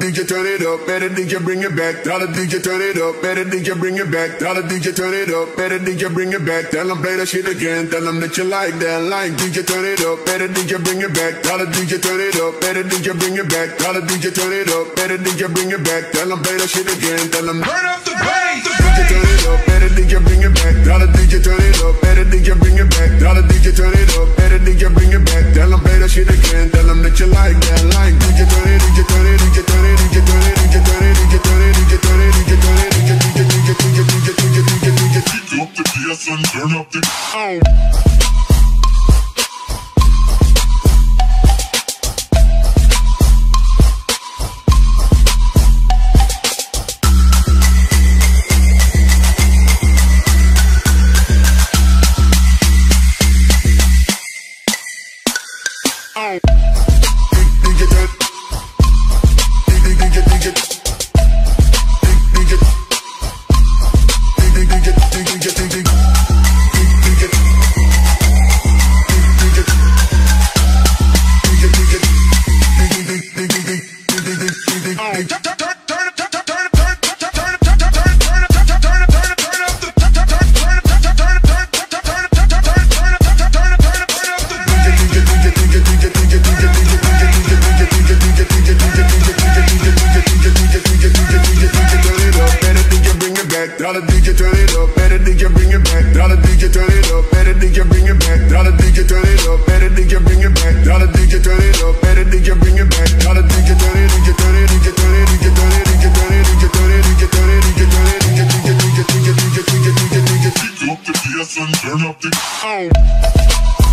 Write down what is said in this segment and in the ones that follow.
DJ turn it up, better DJ bring it back. Tell the DJ turn it up, better DJ bring it back. Tell the DJ turn it up, better DJ bring it back. Tell them play that shit again. Tell them that you like that line. DJ turn it up, better DJ bring it back. Tell the DJ turn it up, better DJ bring it back. Tell the DJ turn it up, better DJ bring it back. Tell them play that shit again. Tell them Turn up the bass. DJ turn it up, better DJ bring it back. Tell the DJ turn it up, and turn up the. DJ and turn up the. DJ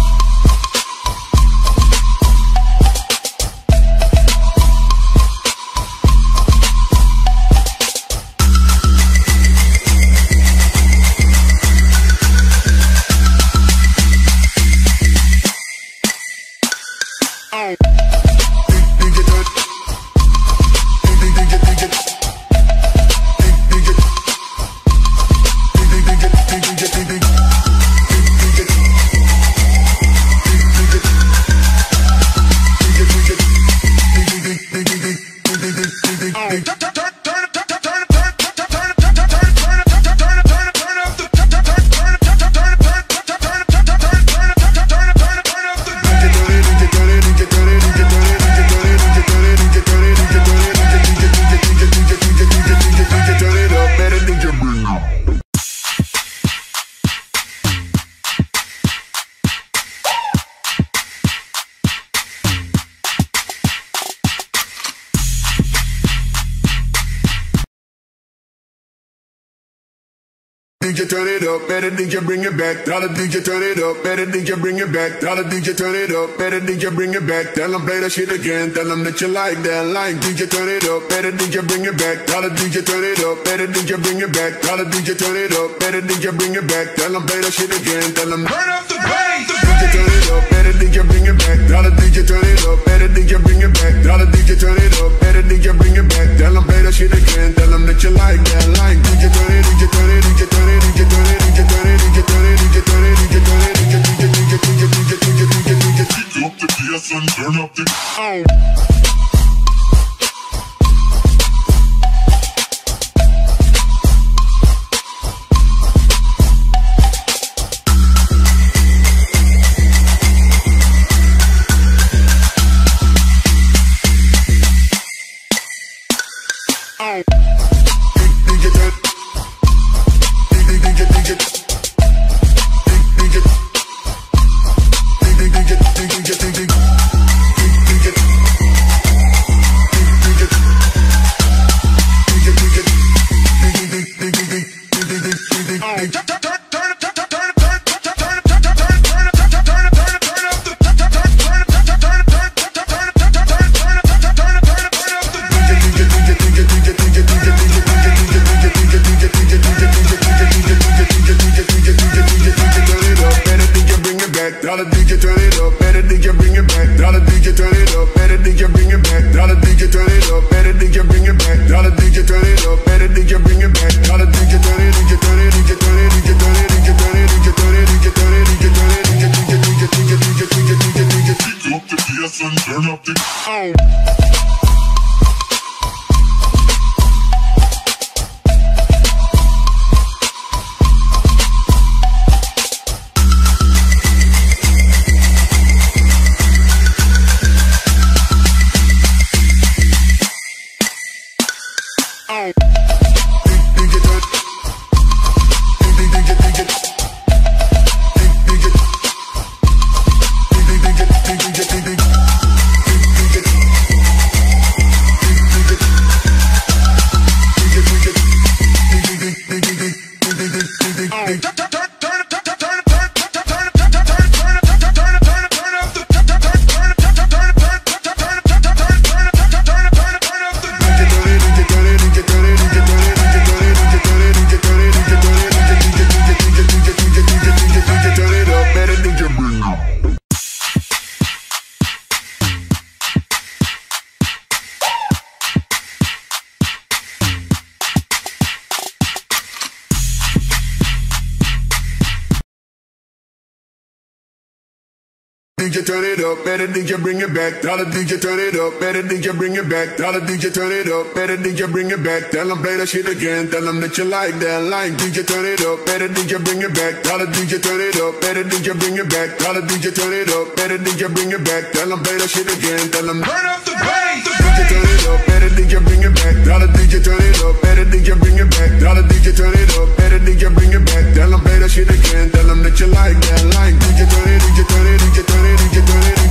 DJ turn it up, better DJ bring it back. Tell the DJ turn it up, better DJ bring it back. Tell the DJ turn it up, better DJ bring it back. Tell them play that shit again. Tell them that you like that line. DJ turn it up, better DJ bring it back. Tell the DJ turn it up, better DJ bring it back. Tell the DJ turn it up, better DJ bring it back. Tell them play that shit again. Tell them Turn up the bass. DJ turn it up, better DJ bring it back. Tell the DJ turn it up, better DJ bring it back. Tell the DJ turn it up, better DJ bring it back. Tell them play that shit again. Tell them that you like that line. DJ turn it, Ow. Oh. DJ turn it up, better DJ bring it back. Tell the DJ turn it up, better DJ bring it back. Tell the DJ turn it up, better DJ bring it back. Tell them play that shit again, tell them that you like that. Like DJ turn it up, better DJ bring it back. Tell the DJ turn it up, better DJ bring it back. Tell the DJ turn it up, better DJ bring it back. Tell them play that shit again, tell them Turn up the bass. DJ turn it up, better DJ bring it back. Tell the DJ turn it up, better DJ bring it back. Tell the DJ turn it up, better DJ bring it back. Tell them play that shit again, tell them that you like that. Like DJ turn it, DJ turn it, DJ turn it, DJ turn